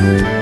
you